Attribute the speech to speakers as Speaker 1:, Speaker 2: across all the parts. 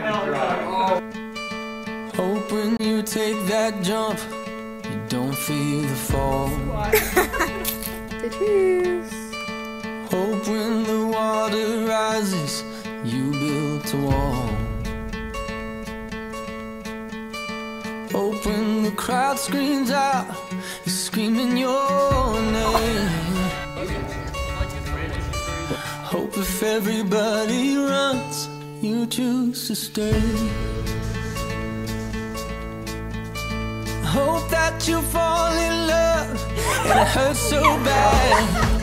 Speaker 1: kind of dry.
Speaker 2: Hope when you take that jump, you don't feel the fall. Hope when the water rises, you built a wall. Hope when the crowd screams out, you're screaming your name. Hope if everybody runs, you choose to stay. Hope that you fall in love and it hurts so bad.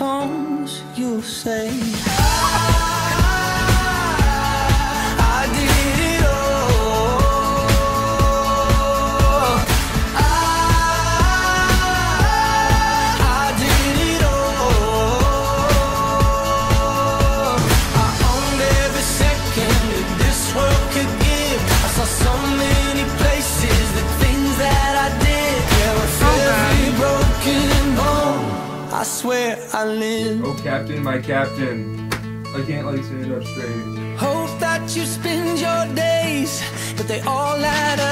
Speaker 2: Comes, you'll say. I swear I lived.
Speaker 1: Oh, Captain, my Captain. I can't like stand up straight.
Speaker 2: Hope that you spend your days, but they all add up.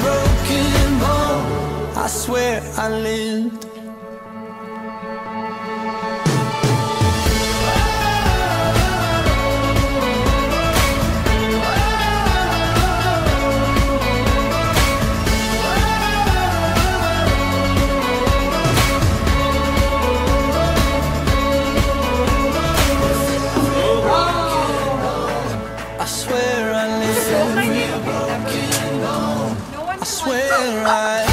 Speaker 2: Broken bone, I swear I lived. Swear I